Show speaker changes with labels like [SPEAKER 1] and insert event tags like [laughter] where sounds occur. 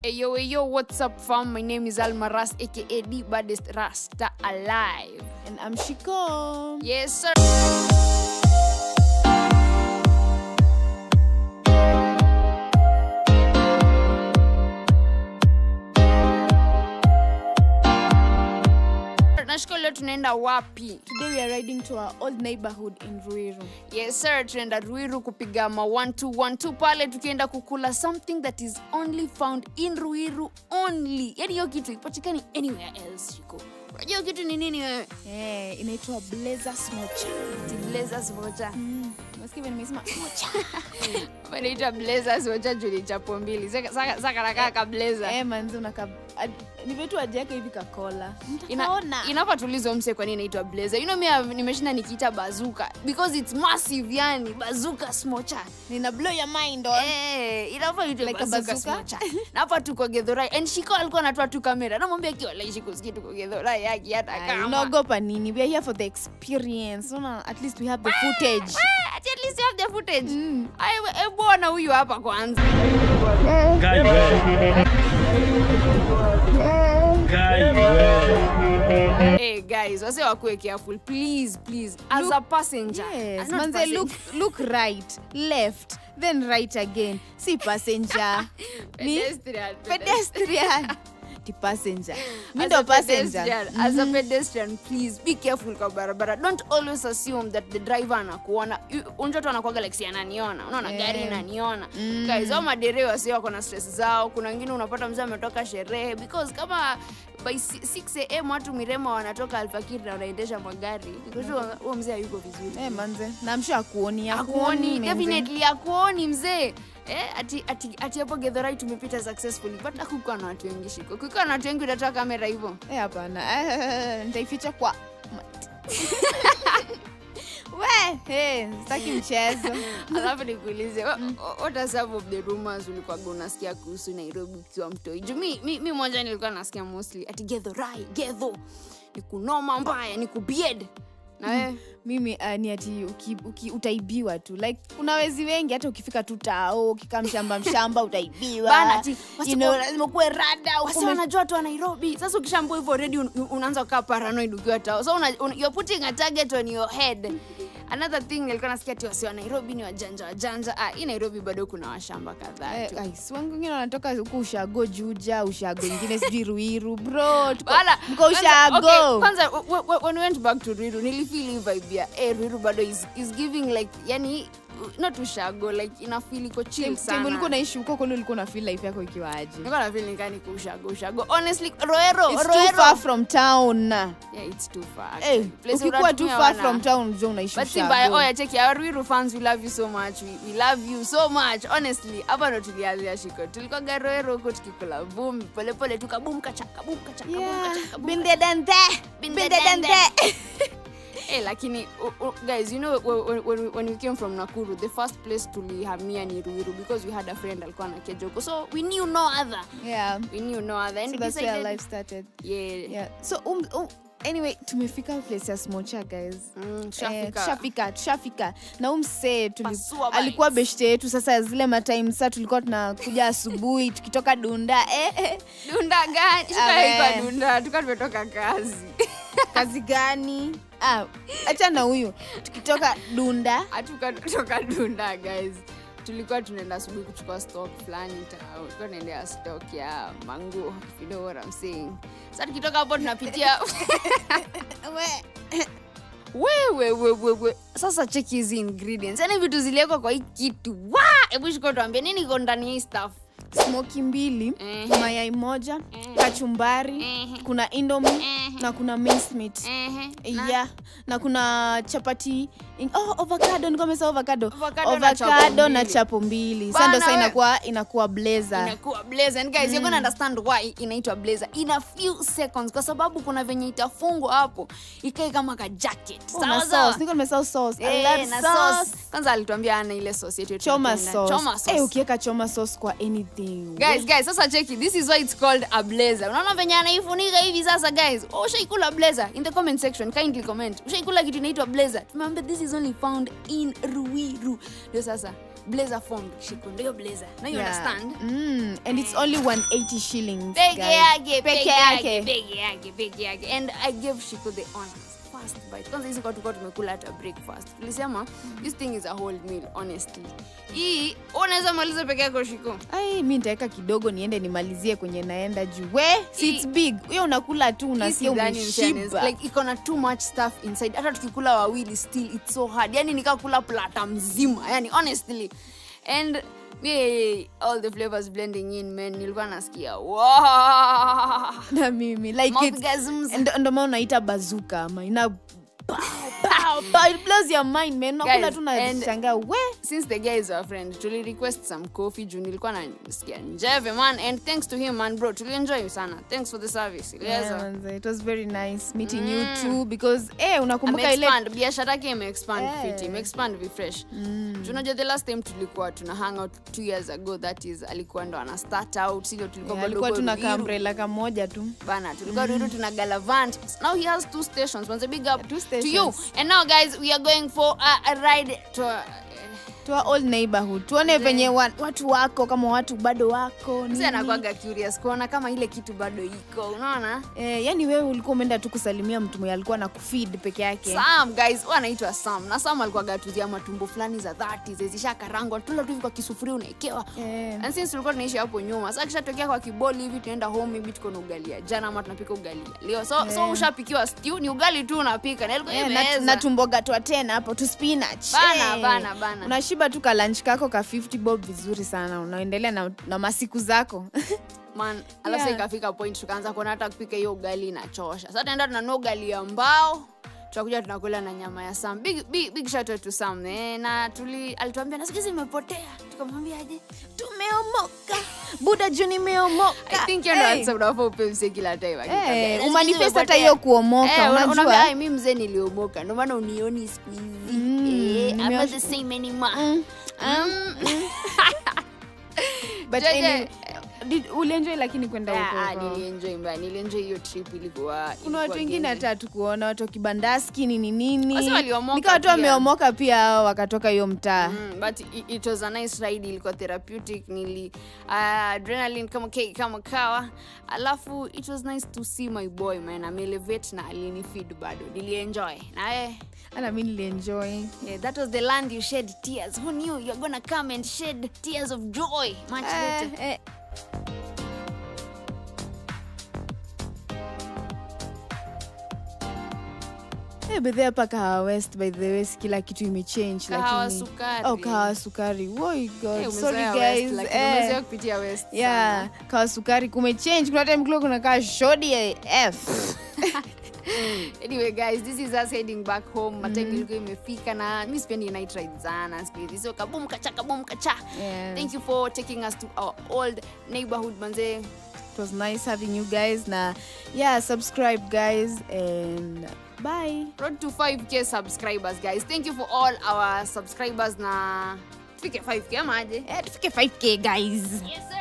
[SPEAKER 1] Hey yo, hey yo, what's up, fam? My name is Alma Ras, aka the baddest Rasta alive.
[SPEAKER 2] And I'm Shiko.
[SPEAKER 1] Yes, sir. Nashukuru leo tunaenda wapi?
[SPEAKER 2] Today we are riding to our old neighborhood in Ruiru.
[SPEAKER 1] Yes sir, tunaenda Ruiru kupiga ma 1212 pale tukienda kukula something that is only found in Ruiru only. Yaani hiyo kitu ipatikani anywhere else you go. Unajua kitu ni nini wewe?
[SPEAKER 2] Eh, inaitwa Blazer Mocha.
[SPEAKER 1] Blazers Mocha.
[SPEAKER 2] Mm. Unasikia vile nimesema smocha? [laughs]
[SPEAKER 1] Wanaita blazers moja juu ni chapo mbili. Saka saka saka nakaa blazer.
[SPEAKER 2] Eh, manzi unaka ad- ni vitu ajiake hivi kakola.
[SPEAKER 1] Ina, inafaa mse kwa nini inaitwa blazer. You know me I've- nimeshinda nikiita bazooka because it's massive yani bazooka smocha.
[SPEAKER 2] Nina blow your mind on.
[SPEAKER 1] Eh, inafaa itwe
[SPEAKER 2] Like bazuka,
[SPEAKER 1] bazooka
[SPEAKER 2] bazooka?
[SPEAKER 1] smocha. Na hapa tuko gedhorai and Shiko alikuwa anatoa tu kamera. Namwambia kiwa like Shiko sikia tuko gedhorai yake hata kama.
[SPEAKER 2] unaogopa nini? We are here for the experience. Unaona, at least we have the footage.
[SPEAKER 1] At least you have the footage.
[SPEAKER 2] Mm.
[SPEAKER 1] Ay, eh, bwana huyu hapa kwanza.
[SPEAKER 3] Guy, wewe.
[SPEAKER 1] Hey guys, wase wakuwe careful please please as
[SPEAKER 2] Look-
[SPEAKER 1] a passenger.
[SPEAKER 2] Yes, manze
[SPEAKER 1] passenger.
[SPEAKER 2] look look right, left, then right again. Si passenger. [laughs] ni
[SPEAKER 1] Pedestrian,
[SPEAKER 2] pedestrian. [laughs] Ti passenger. Mi ndo passenger.
[SPEAKER 1] as a pedestrian please be careful kwa barabara. Don't always assume that the driver anakuona. Tu anakuaga like si ananiona. Unaona gari inaniona. Guys au madereva sio wako na stress zao. Kuna wengine unapata mzee ametoka sherehe. Because kama by 6 am watu mirema wanatoka alfakiri na wanaendesha magari. Because huo- mzee hayuko vizuri.
[SPEAKER 2] Eh, manze. Akuoni
[SPEAKER 1] definitely akuoni mzee Eh, ati, ati, ati hapo gedhorai tumepita successfully but hakukuwa na watu wengi shiko. Kukiwa na watu wengi utatoa kamera hivyo?
[SPEAKER 2] Eh, hapana. Eh, nitaificha kwa [laughs] we hey, sitaki mchezo. [laughs]
[SPEAKER 1] Alafu nikuulize wha- what are some of the rumors ulikuwaga unasikia kuhusu nairobi ukiwa mtoi? Juu mi, mi, mi moja nilikuwa nasikia mostly ati gedhorai gedho ni kunoma mbaya ni kubied na wewe [laughs]
[SPEAKER 2] mimi uh, ni ati uki, uki, utaibiwa tu. Like kuna wezi wengi hata ukifika tu tao ukikaa mshamba mshamba utaibiwa.
[SPEAKER 1] Bana, ati, wasi-
[SPEAKER 2] you know, lazima kuwe rada
[SPEAKER 1] wanajua tu wa nairobi. Sasa ukishambua hivo un- unaanza ukaa paranoid ukiwa tao. So una, un, you're putting a target on your head another thing nilikuwa nasikia ati wasi wa nairobi ni wajanja wajanja. Ah, hii nairobi bado kuna washamba kadhaa tu.
[SPEAKER 2] Eh, ai, si wangu wengine wanatoka huku ushago juja ushago ingine sijui ruiru. Bro tuko-
[SPEAKER 1] Bala,
[SPEAKER 2] mko ushago.
[SPEAKER 1] okay, kwanza when we went back to Ruiru nilifeel vibe ya eh, Ruiru bado is, is giving like yani not ushago like ina feel iko chill sana.
[SPEAKER 2] ulikuwa huko kwani ulikuwa feel life yako ikiwa aje
[SPEAKER 1] nilikuwa na feel ushago honestly Roero
[SPEAKER 2] It's too far from town.
[SPEAKER 1] Yeah it's too far
[SPEAKER 2] Eh,
[SPEAKER 1] actually. Place
[SPEAKER 2] ukikuwa too far
[SPEAKER 1] wana-
[SPEAKER 2] from town unaishi
[SPEAKER 1] But check our Ruiru fans we love you so much. We, we love you so much. Honestly hapa ndo tulianzia shiko. Tulikuwa Roero huko tukikula tukabum kachaka kachaka kachaka
[SPEAKER 2] been there than there.
[SPEAKER 1] Eh, lakini uh, uh, guys you know when, when, when we came from nakuru the first place tulihamia ni ruiru because we had a friend alikuwa so we knew no other
[SPEAKER 2] Yeah.
[SPEAKER 1] we knew no other and
[SPEAKER 2] So that's where life started.
[SPEAKER 1] yeah,
[SPEAKER 2] Yeah. So um, um anyway, tumefika place ya Smocha guys.
[SPEAKER 1] Mm,
[SPEAKER 2] Eh,
[SPEAKER 1] tushafika.
[SPEAKER 2] tushafika tushafika na umsee alikuwa beshte yetu sasa zile matime sa tulikuwa tunakuja asubuhi [laughs] tukitoka dunda eh, eh.
[SPEAKER 1] dunda gani dunda tuka tumetoka kazi
[SPEAKER 2] kazi gani ah, acha na huyu. Tukitoka dunda.
[SPEAKER 1] Hatukatoka dunda guys. Tulikuwa tunaenda asubuhi kuchukua stock fulani tulikuwa tunaendea stock ya manguo you know what I'm saying sasa tukitoka hapo tunapitia [laughs] wewewewewe wewe sasa cheki hizi ingredients. Yani vitu ziliwekwa kwa hii kitu. Wa! Hebu shiko tuambie nini iko ndani ya hii stuff
[SPEAKER 2] smoki mbili
[SPEAKER 1] mm -hmm.
[SPEAKER 2] mayai moja
[SPEAKER 1] mm -hmm.
[SPEAKER 2] kachumbari
[SPEAKER 1] mm -hmm.
[SPEAKER 2] kuna indomi
[SPEAKER 1] Ehe.
[SPEAKER 2] na kuna minced meat
[SPEAKER 1] -hmm. na-
[SPEAKER 2] yeah na kuna chapati in, oh, avocado nikomesa ovacado avocado
[SPEAKER 1] Avocado na chapo
[SPEAKER 2] avocado na
[SPEAKER 1] mbili.
[SPEAKER 2] chapo mbili
[SPEAKER 1] Bana
[SPEAKER 2] sa ndo inakuwa inakuwa blazer
[SPEAKER 1] inakuwa blazer and guys you're gonna understand why inaitwa blazer in a few seconds kwa sababu kuna venye itafungwa hapo ikae kama ka jacket
[SPEAKER 2] Oh,
[SPEAKER 1] sawa
[SPEAKER 2] sauce.
[SPEAKER 1] sawa
[SPEAKER 2] Nilikuwa nimesahau sauce. I
[SPEAKER 1] Eh,
[SPEAKER 2] love sauce.
[SPEAKER 1] sauce. kwanza alituambia ana ile sauce yetu
[SPEAKER 2] choma sauce.
[SPEAKER 1] choma sauce
[SPEAKER 2] Eh, ukiweka choma sauce kwa anything thing.
[SPEAKER 1] Guys guys sasa cheki this is why it's called a blazer. Unaona venye anaifunika hivi sasa guys? Oh, ushaikula blazer? In the comment section kindly comment. Ushaikula kitu inaitwa blazer? Remember this is only found in ruiru. Ndio sasa blazer formed shiko ndio blazer. Now you
[SPEAKER 2] Yeah.
[SPEAKER 1] understand?
[SPEAKER 2] Mm, and it's only 180 shillings
[SPEAKER 1] peke yake
[SPEAKER 2] Peke yake
[SPEAKER 1] peke yake peke yake. And i gave shiko the honors first bite kwanza hizi kwa tulikuwa tumekula hata breakfast. Tulisema this thing is a whole meal honestly. Hii unaweza maliza peke yako shiko.
[SPEAKER 2] Ai mi nitaweka kidogo niende nimalizie kwenye naenda juu. We si it's big. Wewe unakula tu unasikia umeshiba.
[SPEAKER 1] like iko na too much stuff inside. Hata tukikula wawili still it's so hard. Yani nikakula plata mzima. Yani honestly. And me all the flavors blending in man. Nilikuwa nasikia
[SPEAKER 2] na mimi like ndo maana unaita bazuka ama ina pow. It blows your mind man. Tu nashangaa we.
[SPEAKER 1] since the guy is our friend tuli request some coffee juu nilikuwa nasikia njeve man. And thanks to him man bro tulienjoy sana. Thanks for the service
[SPEAKER 2] Yeah, manze, it was very nice meeting you too because eh unakumbuka ile
[SPEAKER 1] ameexpand biashara yake imeexpand
[SPEAKER 2] yeah.
[SPEAKER 1] fit imeexpand vifresh mm. the last time tulikuwa tuna hang out two years ago that is alikuwa ndo ana start out sio tulikuwa bado
[SPEAKER 2] alikuwa
[SPEAKER 1] kwa
[SPEAKER 2] tuna kambrela kamoja tu.
[SPEAKER 1] Bana tulikuwa Ruiru tuna galavant now he has two stations once a big up
[SPEAKER 2] Two
[SPEAKER 1] to you.
[SPEAKER 2] stations.
[SPEAKER 1] and now guys we are going for a, ride to
[SPEAKER 2] to our old neighborhood. Tuone venye wa, watu wako kama watu bado wako
[SPEAKER 1] anakuwaga curious kuona kama ile kitu bado iko unaona?
[SPEAKER 2] Eh, yani wewe ulikuwa umeenda tu kusalimia mtu mwenye alikuwa na kufeed peke yake.
[SPEAKER 1] Sam guys anaitwa sam. Na sam alikuwa gatuzia matumbo fulani za dhati zezishakarangwa tula tu hivi kwa kisufuria unaekewa.
[SPEAKER 2] Eh.
[SPEAKER 1] and since tulikuwa tunaishi hapo nyuma sasa kishatokea kwa kiboli hivi tunaenda home hivi tuko na ugalia jana ama tunapika ugalia leo. So, so ushapikiwa stew ni ugali tu unapika. Na
[SPEAKER 2] Eh, na, na tumboga twa tena hapo tu spinach.
[SPEAKER 1] Bana,
[SPEAKER 2] Eh.
[SPEAKER 1] bana, bana.
[SPEAKER 2] Unashiba tu ka lunch kako ka 50 bob vizuri sana. Unaendelea na, na masiku zako. [laughs]
[SPEAKER 1] Man alafu
[SPEAKER 2] Yeah.
[SPEAKER 1] ikafika point tukaanza kuona hata kupika hiyo ugali inachosha. Sasa tunaenda tunanua ugali ya mbao tunakuja tunakula na nyama ya sam. Big, big, big shout out to sam. Eh, na tuli alituambia nasikizi imepotea tukamwambia aje?
[SPEAKER 2] Tumeomoka. Buda juu nimeomoka
[SPEAKER 1] I think you
[SPEAKER 2] know
[SPEAKER 1] answer unafaa upe mzee kila time "Nasikizi
[SPEAKER 2] umanifest hata
[SPEAKER 1] imepotea."
[SPEAKER 2] hiyo kuomoka, unajua?
[SPEAKER 1] unaambia, "Ai, mzee niliomoka. Ndio maana unioni siku hizi.
[SPEAKER 2] Mm,
[SPEAKER 1] I'm not the same anymore
[SPEAKER 2] Mm,
[SPEAKER 1] Mm. [laughs]
[SPEAKER 2] but
[SPEAKER 1] Jeje.
[SPEAKER 2] Did- ulienjoy lakini kwenda
[SPEAKER 1] Ah,
[SPEAKER 2] huko?
[SPEAKER 1] nilienjoy mbaya nilienjoy hiyo trip ilikuwa
[SPEAKER 2] kuna watu wengine
[SPEAKER 1] genje.
[SPEAKER 2] kuona watu wakibandaski nini nini. Nika watu wameomoka pia ao wakatoka hiyo mtaa.
[SPEAKER 1] Mm, but it, it was a nice ride ilikuwa therapeutic nili uh, adrenaline kama cake kama kawa. Alafu it was nice to see my boy man ameelevate na alini feed bado. Nilienjoy na eh,
[SPEAKER 2] ana mi nilienjoy.
[SPEAKER 1] Yeah, that was the land you shed tears. Who knew? You're gonna come and shed tears of joy. Much later
[SPEAKER 2] Eh, the way, hapa kahawa west by the way kila kitu imechange
[SPEAKER 1] Kahawa
[SPEAKER 2] lakini-
[SPEAKER 1] sukari.
[SPEAKER 2] oh, kahawa sukari Woi, God. Sorry, guys.
[SPEAKER 1] West,
[SPEAKER 2] Eh,
[SPEAKER 1] kupitia west
[SPEAKER 2] yeah,
[SPEAKER 1] sana.
[SPEAKER 2] kahawa sukari kumechange kuna time kule kuna kaa shodi ya f [laughs]
[SPEAKER 1] anyway guys this is us heading back home matime ilikuwa imefika na mi sipendi night ride sana sikuhizi so kabum kacha kabum kacha
[SPEAKER 2] Yeah.
[SPEAKER 1] thank you for taking us to our old neighborhood manze
[SPEAKER 2] it was nice having you guys na yeah subscribe guys and bye.
[SPEAKER 1] Road to 5k subscribers guys. Thank you for all our subscribers. Na tufike 5k amaje
[SPEAKER 2] eh, tufike 5k guys.
[SPEAKER 1] Yes sir